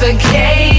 suffocating.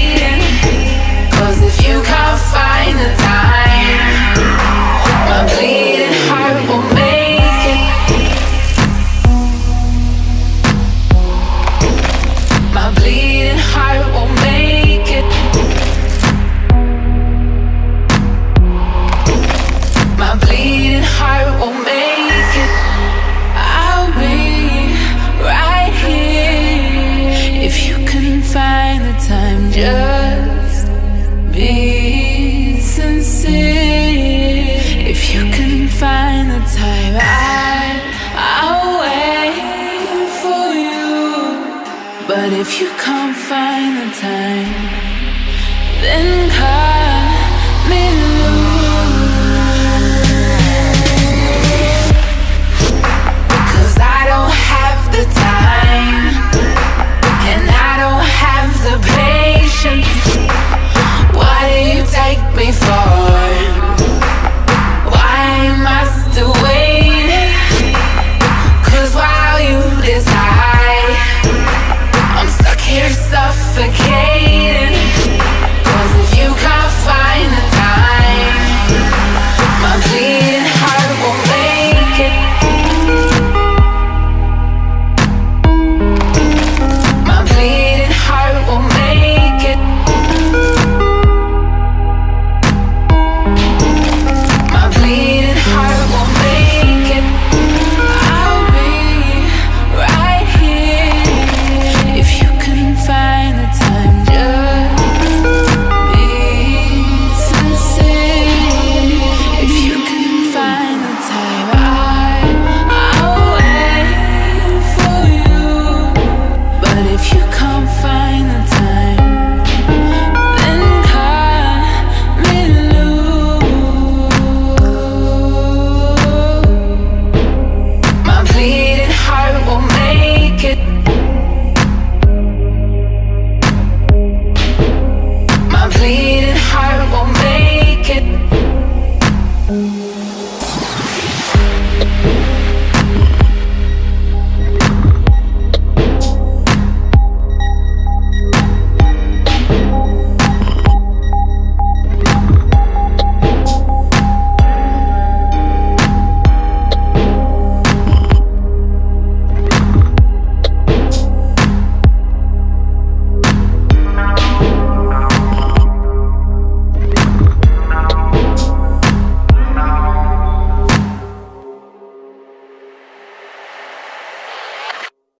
But if you can't find the time, then come.